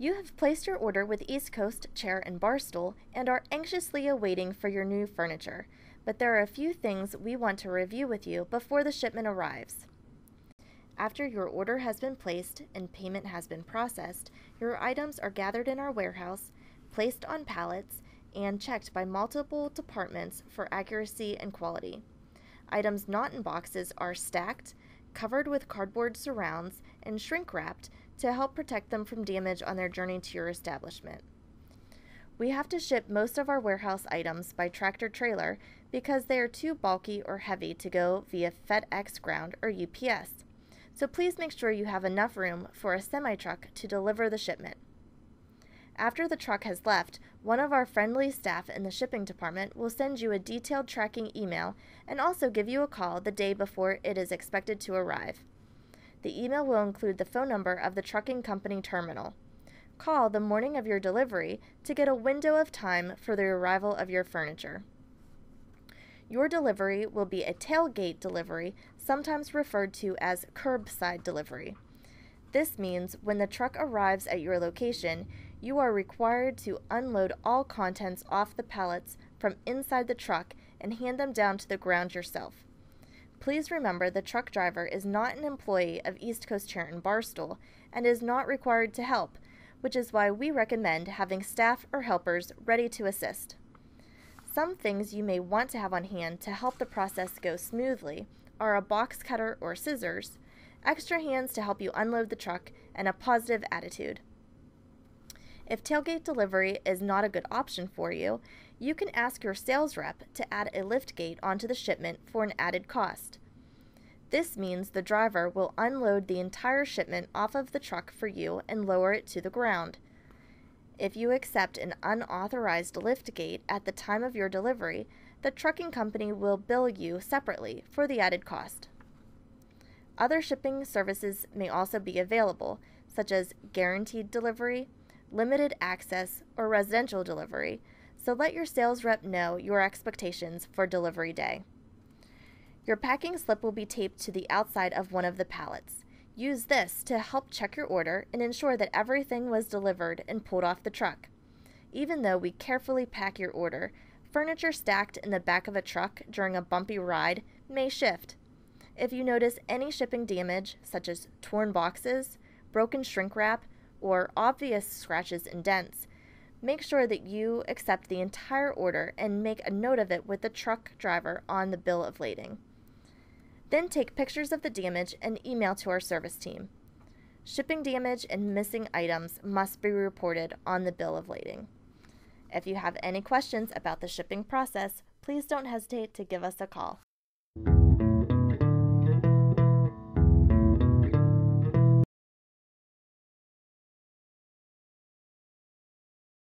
You have placed your order with East Coast Chair and Barstool and are anxiously awaiting for your new furniture, but there are a few things we want to review with you before the shipment arrives. After your order has been placed and payment has been processed, your items are gathered in our warehouse, placed on pallets, and checked by multiple departments for accuracy and quality. Items not in boxes are stacked, covered with cardboard surrounds, and shrink wrapped to help protect them from damage on their journey to your establishment. We have to ship most of our warehouse items by tractor trailer because they are too bulky or heavy to go via FedEx Ground or UPS. So please make sure you have enough room for a semi truck to deliver the shipment. After the truck has left, one of our friendly staff in the shipping department will send you a detailed tracking email and also give you a call the day before it is expected to arrive. The email will include the phone number of the trucking company terminal. Call the morning of your delivery to get a window of time for the arrival of your furniture. Your delivery will be a tailgate delivery, sometimes referred to as curbside delivery. This means when the truck arrives at your location, you are required to unload all contents off the pallets from inside the truck and hand them down to the ground yourself. Please remember the truck driver is not an employee of East Coast Chair and Barstool and is not required to help, which is why we recommend having staff or helpers ready to assist. Some things you may want to have on hand to help the process go smoothly are a box cutter or scissors, extra hands to help you unload the truck, and a positive attitude. If tailgate delivery is not a good option for you, you can ask your sales rep to add a lift gate onto the shipment for an added cost. This means the driver will unload the entire shipment off of the truck for you and lower it to the ground. If you accept an unauthorized lift gate at the time of your delivery, the trucking company will bill you separately for the added cost. Other shipping services may also be available, such as guaranteed delivery, limited access, or residential delivery, so let your sales rep know your expectations for delivery day. Your packing slip will be taped to the outside of one of the pallets. Use this to help check your order and ensure that everything was delivered and pulled off the truck. Even though we carefully pack your order, furniture stacked in the back of a truck during a bumpy ride may shift. If you notice any shipping damage, such as torn boxes, broken shrink wrap, or obvious scratches and dents, Make sure that you accept the entire order and make a note of it with the truck driver on the bill of lading. Then take pictures of the damage and email to our service team. Shipping damage and missing items must be reported on the bill of lading. If you have any questions about the shipping process, please don't hesitate to give us a call.